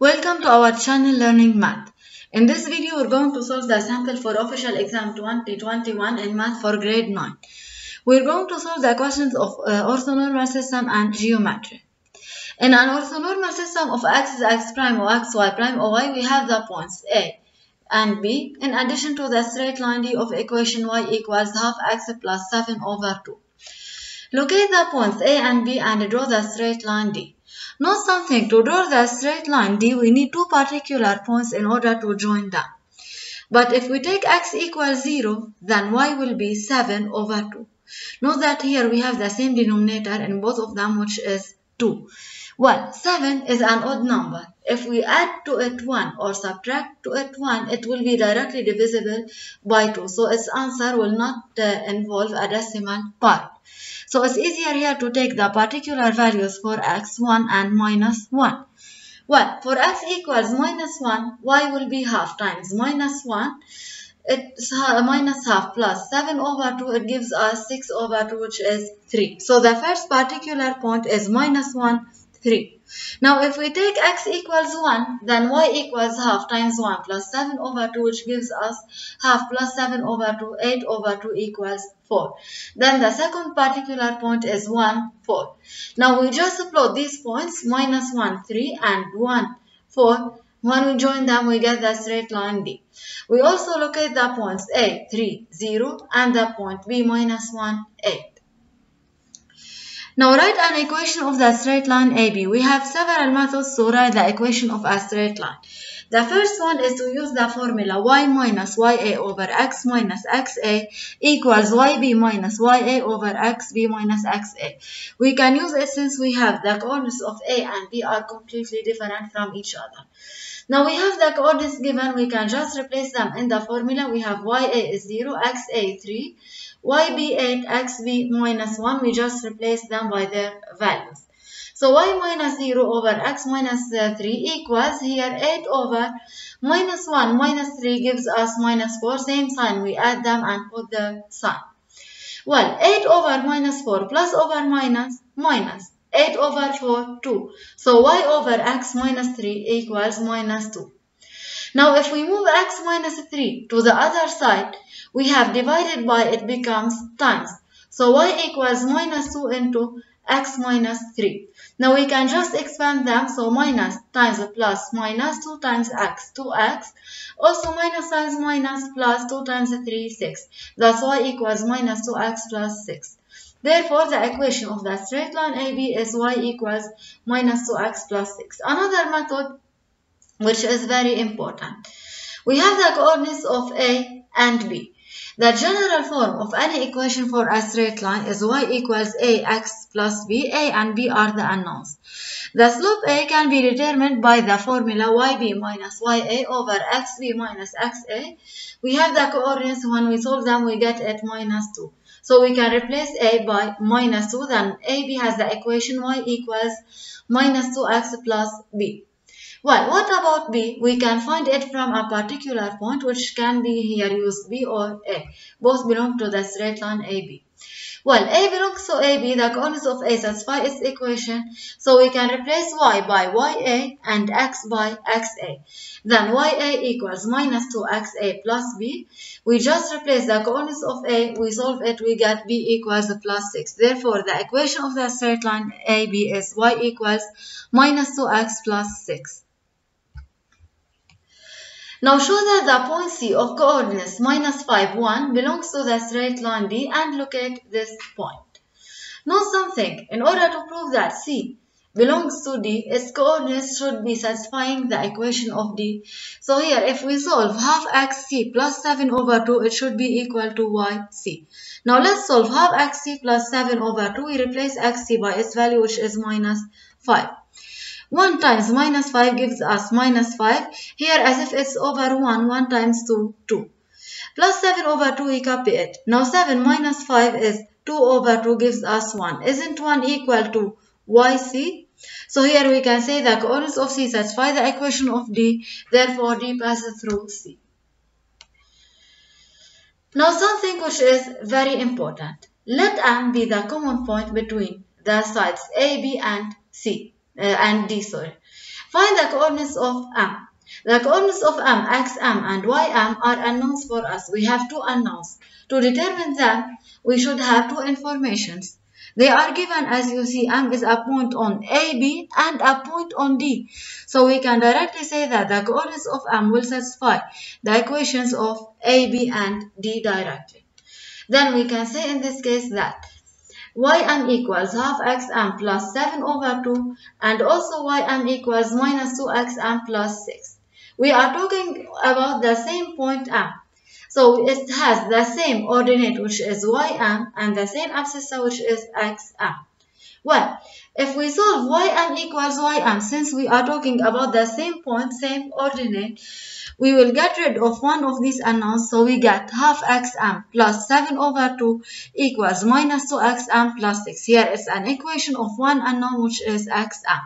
Welcome to our channel Learning Math. In this video, we're going to solve the sample for official exam 2021 in math for grade 9. We're going to solve the questions of uh, orthonormal system and geometry. In an orthonormal system of x is x prime or x y prime or y, we have the points a and b in addition to the straight line d of equation y equals half x plus 7 over 2. Locate the points a and b and draw the straight line d. Note something, to draw the straight line D, we need two particular points in order to join them. But if we take x equals 0, then y will be 7 over 2. Note that here we have the same denominator in both of them, which is 2. Well, 7 is an odd number. If we add to it 1 or subtract to it 1, it will be directly divisible by 2. So its answer will not uh, involve a decimal part. So it's easier here to take the particular values for x1 and minus 1. Well, for x equals minus 1, y will be half times minus 1. It's minus half plus 7 over 2, it gives us 6 over 2, which is 3. So the first particular point is minus 1, 3. Now if we take x equals 1, then y equals half times 1 plus 7 over 2 which gives us half plus 7 over 2, 8 over 2 equals 4. Then the second particular point is 1, 4. Now we just plot these points minus 1, 3 and 1, 4. When we join them, we get the straight line D. We also locate the points A, 3, 0 and the point B, minus 1, 8. Now write an equation of the straight line AB. We have several methods to write the equation of a straight line. The first one is to use the formula y minus ya over x minus xa equals yb minus ya over xb minus xa. We can use it since we have the coordinates of a and b are completely different from each other. Now we have the coordinates given, we can just replace them in the formula. We have ya is 0, xa 3, yb8, xb minus 1, we just replace them by their values. So y minus 0 over x minus 3 equals here 8 over minus 1 minus 3 gives us minus 4. Same sign, we add them and put the sign. Well, 8 over minus 4 plus over minus minus 8 over 4, 2. So y over x minus 3 equals minus 2. Now if we move x minus 3 to the other side, we have divided by it becomes times. So y equals minus 2 into x minus 3. Now we can just expand them, so minus times plus minus 2 times x, 2x. Also minus times minus plus 2 times 3, 6. That's y equals minus 2x plus 6. Therefore, the equation of the straight line AB is y equals minus 2x plus 6. Another method which is very important. We have the coordinates of A and B. The general form of any equation for a straight line is y equals ax plus b. a and b are the unknowns. The slope a can be determined by the formula yb minus ya over xb minus xa. We have the coordinates. When we solve them, we get it minus 2. So we can replace a by minus 2. Then ab has the equation y equals minus 2x plus b. Well, what about B? We can find it from a particular point which can be here used B or A. Both belong to the straight line AB. Well, A belongs to AB, the coordinates of A satisfy its equation, so we can replace Y by YA and X by XA. Then YA equals minus 2XA plus B. We just replace the coordinates of A, we solve it, we get B equals plus 6. Therefore, the equation of the straight line AB is Y equals minus 2X plus 6. Now show that the point C of coordinates minus 5, 1 belongs to the straight line D and locate this point. Note something, in order to prove that C belongs to D, its coordinates should be satisfying the equation of D. So here, if we solve half xc plus 7 over 2, it should be equal to yc. Now let's solve half xc plus 7 over 2. We replace xc by its value, which is minus 5. 1 times minus 5 gives us minus 5. Here as if it's over 1, 1 times 2, 2. Plus 7 over 2, we copy it. Now 7 minus 5 is 2 over 2 gives us 1. Isn't 1 equal to yc? So here we can say the coordinates of C satisfy the equation of D. Therefore, D passes through C. Now something which is very important. Let M be the common point between the sides A, B and C. uh, and D, sorry. Find the coordinates of M. The coordinates of M, X, M and Y, M are unknowns for us. We have two unknowns. To determine them, we should have two informations. They are given as you see M is a point on AB and a point on D. So we can directly say that the coordinates of M will satisfy the equations of AB and D directly. Then we can say in this case that ym equals half xm plus 7 over 2 and also ym equals minus 2xm plus 6. We are talking about the same point m. So it has the same ordinate which is ym and the same abscissa which is xm. Well, if we solve ym equals ym, since we are talking about the same point, same ordinate, we will get rid of one of these unknowns. So we get half xm plus 7 over 2 equals minus 2xm plus 6. Here is an equation of one unknown which is xm.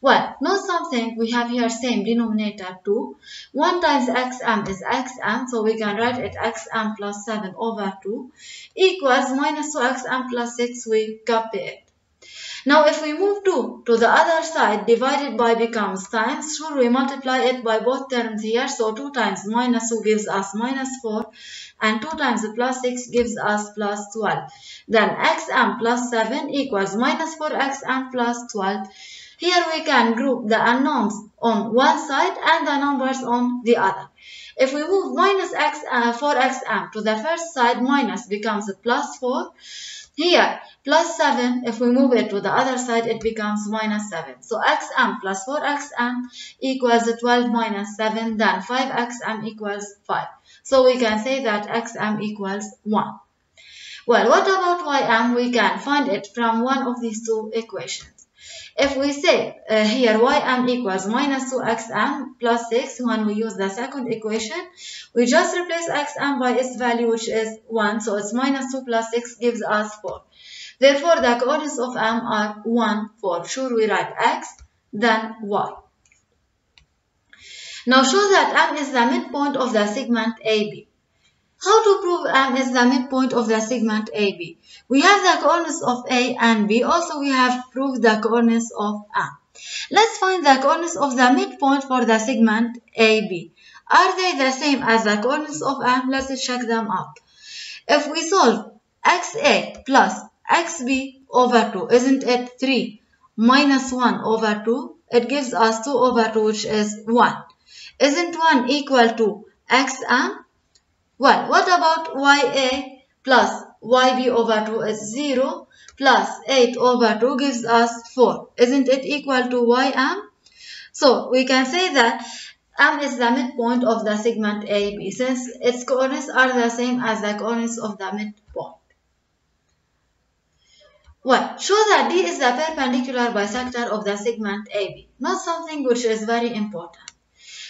Well, know something, we have here same denominator 2. 1 times xm is xm, so we can write it xm plus 7 over 2 equals minus 2xm plus 6, we copy it. Now if we move 2 to the other side, divided by becomes times. Sure, we multiply it by both terms here. So 2 times minus 2 gives us minus 4 and 2 times plus 6 gives us plus 12. Then xm plus 7 equals minus 4xm plus 12. Here we can group the unknowns on one side and the numbers on the other. If we move minus x, uh, 4xm to the first side, minus becomes plus 4. Here, plus 7, if we move it to the other side, it becomes minus 7. So xm plus 4xm equals 12 minus 7, then 5xm equals 5. So we can say that xm equals 1. Well, what about ym? We can find it from one of these two equations. If we say uh, here ym equals minus 2xm plus 6 when we use the second equation, we just replace xm by its value which is 1. So it's minus 2 plus 6 gives us 4. Therefore, the coordinates of m are 1, 4. Sure, we write x, then y. Now show that m is the midpoint of the segment AB. How to prove M is the midpoint of the segment AB? We have the coordinates of A and B. Also, we have proved the coordinates of M. Let's find the coordinates of the midpoint for the segment AB. Are they the same as the coordinates of M? Let's check them out. If we solve xa plus xb over 2, isn't it 3 minus 1 over 2? It gives us 2 over 2 which is 1. Isn't 1 equal to xm? Well, what about YA plus YB over 2 is 0 plus 8 over 2 gives us 4. Isn't it equal to YM? So we can say that M is the midpoint of the segment AB since its coordinates are the same as the coordinates of the midpoint. Well, show that D is the perpendicular bisector of the segment AB, not something which is very important.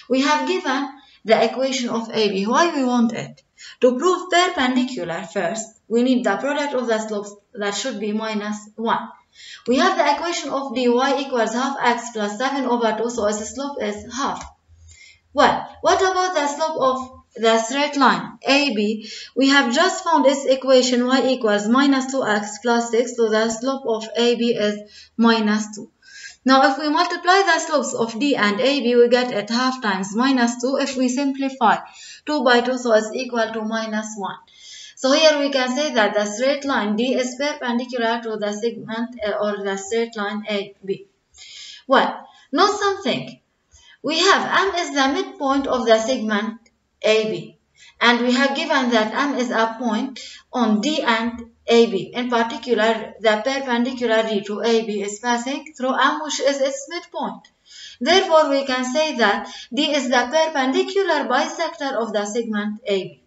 We have given the equation of AB. Why we want it? To prove perpendicular first, we need the product of the slopes that should be minus 1. We have the equation of dy equals half x plus 7 over 2, so its slope is half. Well, what about the slope of the straight line AB? We have just found its equation y equals minus 2x plus 6, so the slope of AB is minus 2. Now if we multiply the slopes of D and AB, we get it half times minus 2. If we simplify 2 by 2, so it's equal to minus 1. So here we can say that the straight line D is perpendicular to the segment or the straight line AB. Well, note something. We have M is the midpoint of the segment AB. And we have given that M is a point on D and AB. In particular, the perpendicular D to AB is passing through M which is its midpoint. Therefore, we can say that D is the perpendicular bisector of the segment AB.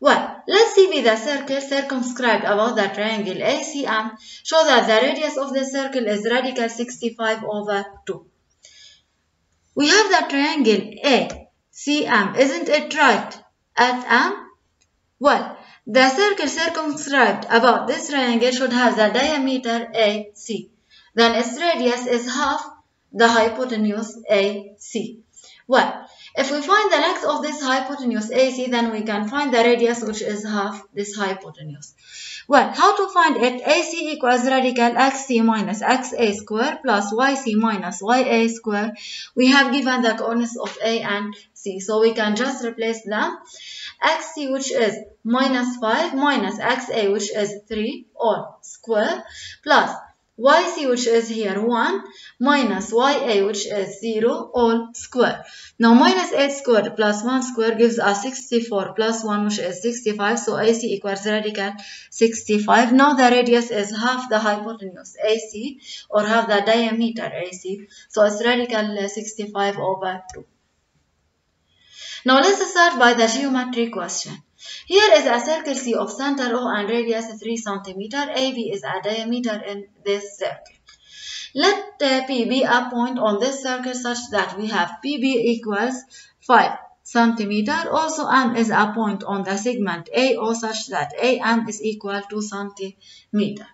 Well, let's see with the circle circumscribed about the triangle ACM. Show that the radius of the circle is radical 65 over 2. We have the triangle ACM, isn't it right, at M? Well, the circle circumscribed about this triangle should have the diameter AC. Then its radius is half the hypotenuse AC. Well, If we find the length of this hypotenuse AC, then we can find the radius which is half this hypotenuse. Well, how to find it? AC equals radical xc minus xa square plus yc minus ya square. We have given the coordinates of A and C, so we can just replace them. xc which is minus 5 minus xa which is 3 all square plus yc which is here 1 minus ya which is 0 all square. Now minus 8 squared plus 1 square gives us 64 plus 1 which is 65 so AC equals radical 65. Now the radius is half the hypotenuse AC or half the diameter AC so it's radical 65 over 2. Now let's start by the geometry question. Here is a circle C of center O and radius 3 cm. AB is a diameter in this circle. Let uh, P be a point on this circle such that we have PB equals 5 centimeter. Also M is a point on the segment AO such that AM is equal to centimeter.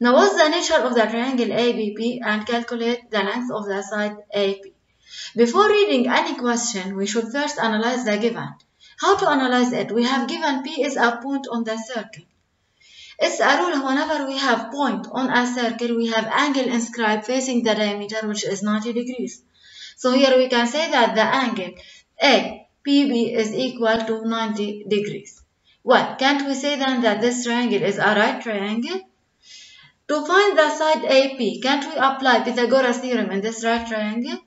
Now what's the nature of the triangle ABP and calculate the length of the side AP. Before reading any question, we should first analyze the given. How to analyze it? We have given P is a point on the circle. It's a rule whenever we have point on a circle, we have angle inscribed facing the diameter which is 90 degrees. So here we can say that the angle APB is equal to 90 degrees. Well, can't we say then that this triangle is a right triangle? To find the side AP, can't we apply Pythagoras theorem in this right triangle?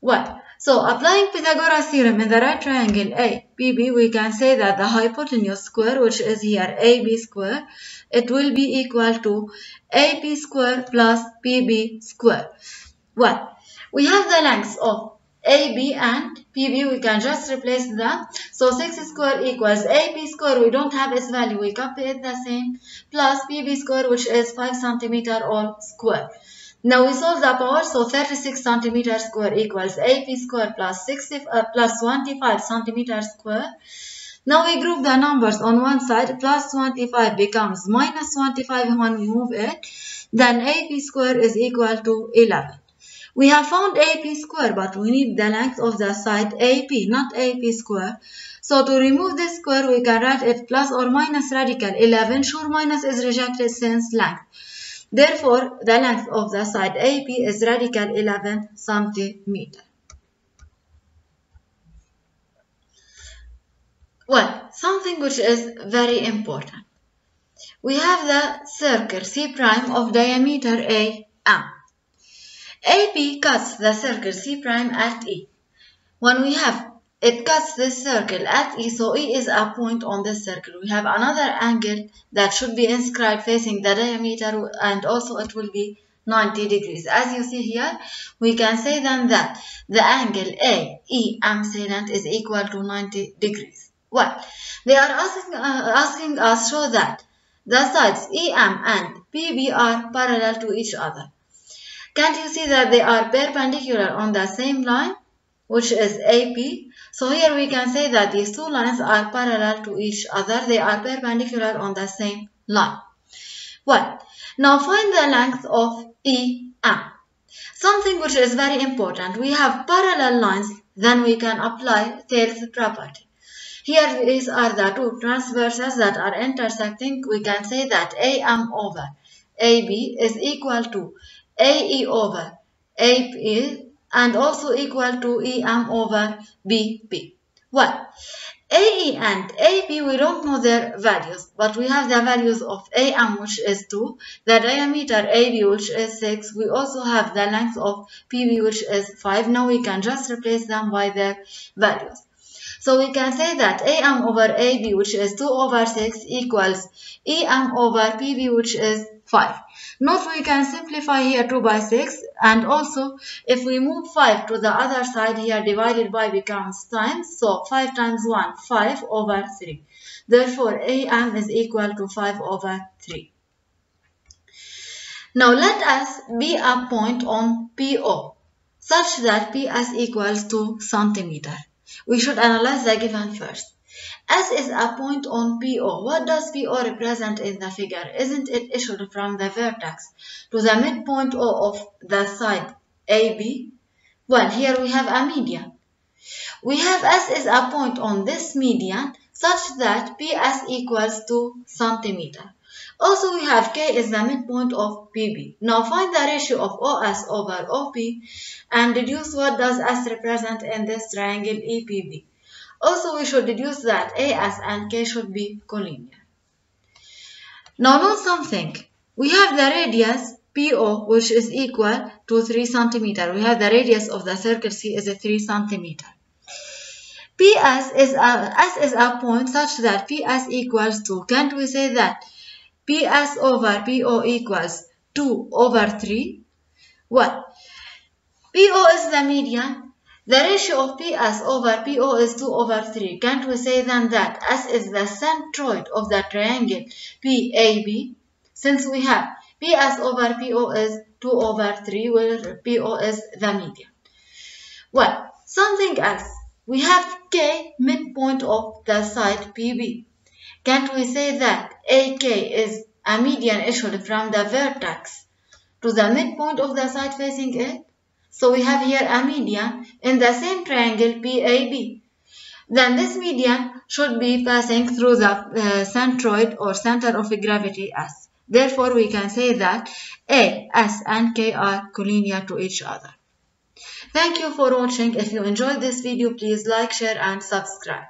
Well, so applying Pythagoras theorem in the right triangle APB, we can say that the hypotenuse square, which is here AB square, it will be equal to AB square plus PB square. Well, we have the lengths of AB and PB, we can just replace them. So 6 square equals AB square, we don't have its value, we copy it the same, plus PB square, which is 5 centimeter all square. Now we solve the power, so 36 centimeter square equals AP square plus 60 uh, plus 25 centimeter square. Now we group the numbers on one side, plus 25 becomes minus 25 when we move it. Then AP square is equal to 11. We have found AP square, but we need the length of the side AP, not AP square. So to remove this square, we can write it plus or minus radical 11. Sure, minus is rejected since length. Therefore, the length of the side AP is radical 11 centimeter. Well, something which is very important. We have the circle C prime of diameter A M. AP cuts the circle C prime at E. When we have it cuts this circle at E, so E is a point on this circle. We have another angle that should be inscribed facing the diameter and also it will be 90 degrees. As you see here, we can say then that the angle AEM salient is equal to 90 degrees. Well, they are asking, uh, asking us show that the sides EM and PB are parallel to each other. Can't you see that they are perpendicular on the same line, which is AP? So here we can say that these two lines are parallel to each other. They are perpendicular on the same line. Well, now find the length of EM. Something which is very important. We have parallel lines, then we can apply Thales property. Here these are the two transverses that are intersecting. We can say that AM over AB is equal to AE over AP and also equal to EM over BP. Well, AE and AB, we don't know their values, but we have the values of AM, which is 2, the diameter AB, which is 6. We also have the length of PB, which is 5. Now we can just replace them by their values. So we can say that AM over AB, which is 2 over 6, equals EM over PB, which is 5. Note we can simplify here 2 by 6 and also if we move 5 to the other side here divided by becomes times. So 5 times 1, 5 over 3. Therefore AM is equal to 5 over 3. Now let us be a point on PO such that PS equals to centimeter. We should analyze the given first. S is a point on PO. What does PO represent in the figure? Isn't it issued from the vertex to the midpoint O of the side AB? Well, here we have a median. We have S is a point on this median such that PS equals 2 centimeter. Also, we have K is the midpoint of PB. Now find the ratio of OS over OP and deduce what does S represent in this triangle EPB. Also, we should deduce that AS and K should be collinear. Now note something. We have the radius PO which is equal to 3 centimeter. We have the radius of the circle C is a 3 centimeter. PS is a, S is a point such that PS equals 2. can't we say that PS over PO equals 2 over 3? Well, PO is the median. The ratio of PS over PO is 2 over 3. Can't we say then that S is the centroid of the triangle PAB? Since we have PS over PO is 2 over 3, where PO is the median. Well, something else. We have K midpoint of the side PB. Can't we say that AK is a median issued from the vertex to the midpoint of the side facing it? So we have here a median in the same triangle PAB. Then this median should be passing through the uh, centroid or center of gravity S. Therefore, we can say that A, S, and K are collinear to each other. Thank you for watching. If you enjoyed this video, please like, share, and subscribe.